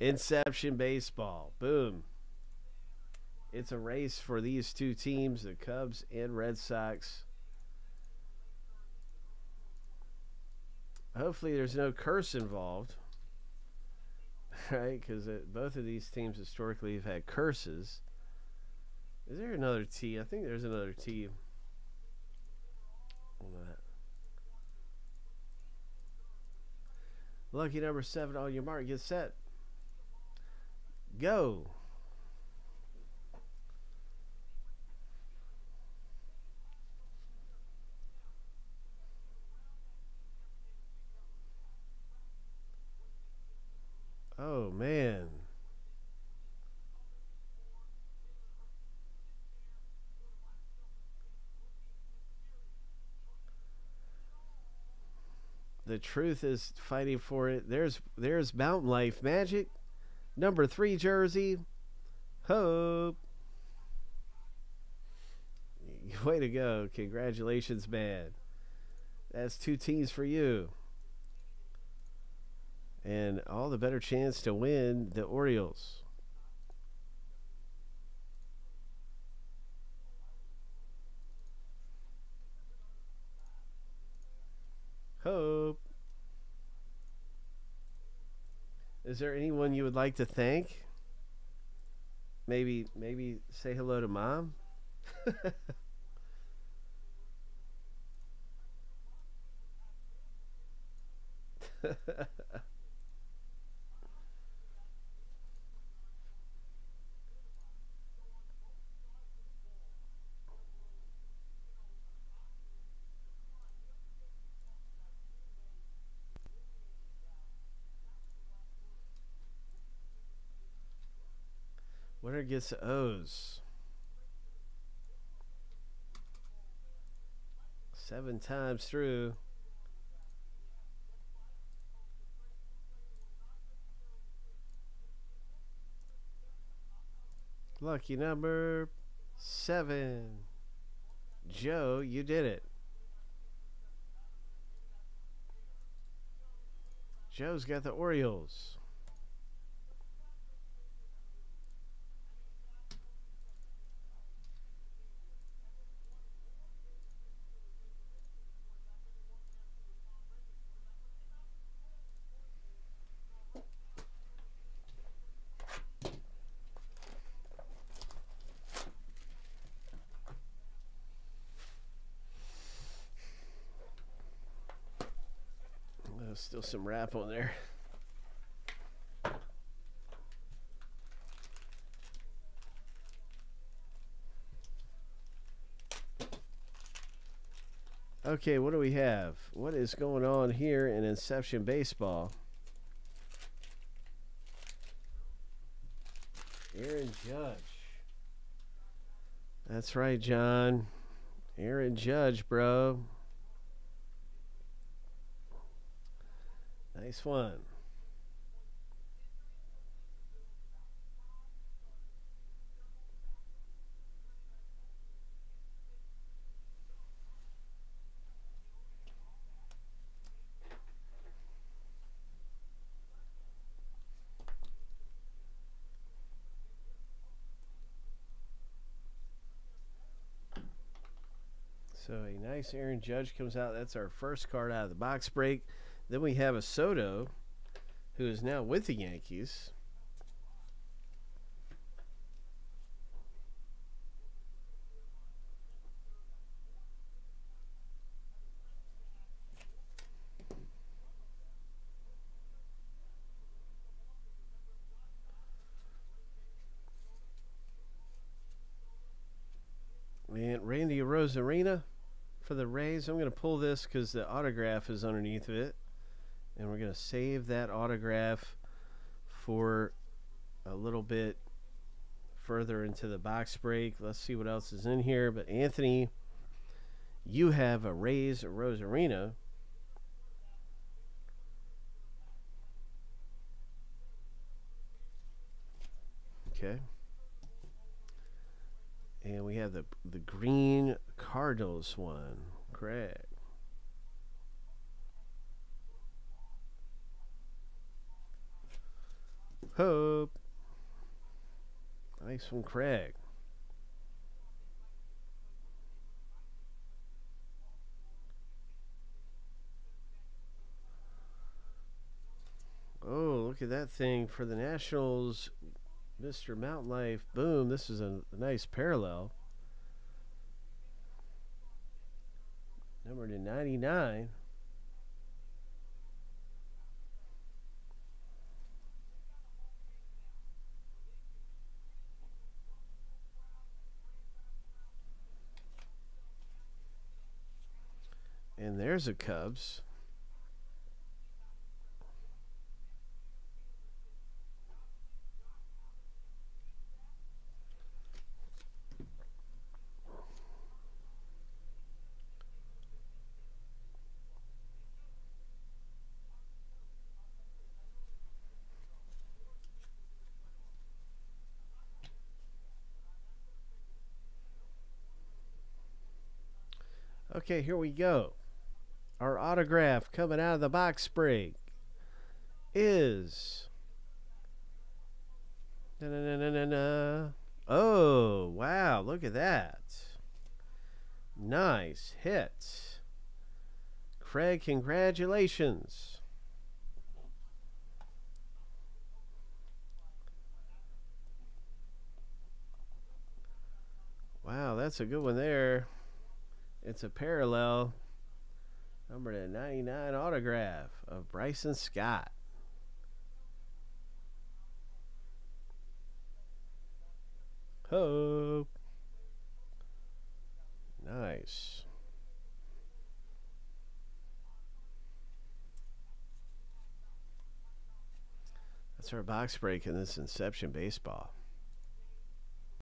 Inception baseball. Boom. It's a race for these two teams, the Cubs and Red Sox. Hopefully, there's no curse involved, right? Because both of these teams historically have had curses. Is there another T? I think there's another T. Lucky number seven on your mark. Get set. Go. Oh, man. The truth is fighting for it. There's there's Mountain Life Magic, number three jersey. Hope. Way to go. Congratulations, man. That's two teams for you. And all the better chance to win the Orioles. Hope. Is there anyone you would like to thank? Maybe maybe say hello to mom? Winner gets O's. Seven times through. Lucky number seven. Joe, you did it. Joe's got the Orioles. Still some wrap on there. Okay, what do we have? What is going on here in Inception Baseball? Aaron Judge. That's right, John. Aaron Judge, bro. Nice one. So a nice Aaron Judge comes out. That's our first card out of the box break. Then we have a Soto, who is now with the Yankees. And Randy Arozarena for the Rays. I'm going to pull this because the autograph is underneath of it and we're going to save that autograph for a little bit further into the box break. Let's see what else is in here. But Anthony, you have a Rays Arozarena. Okay. And we have the the green Cardinals one. Craig. Hope. Nice one, Craig. Oh, look at that thing for the Nationals. Mr. Mountain Life. Boom. This is a, a nice parallel. Number to 99. There's a Cubs. Okay, here we go. Our autograph coming out of the box break is. Na, na, na, na, na. Oh, wow. Look at that. Nice hit. Craig, congratulations. Wow, that's a good one there. It's a parallel. Number to 99 autograph of Bryson Stott. Hope. Nice. That's our box break in this Inception baseball.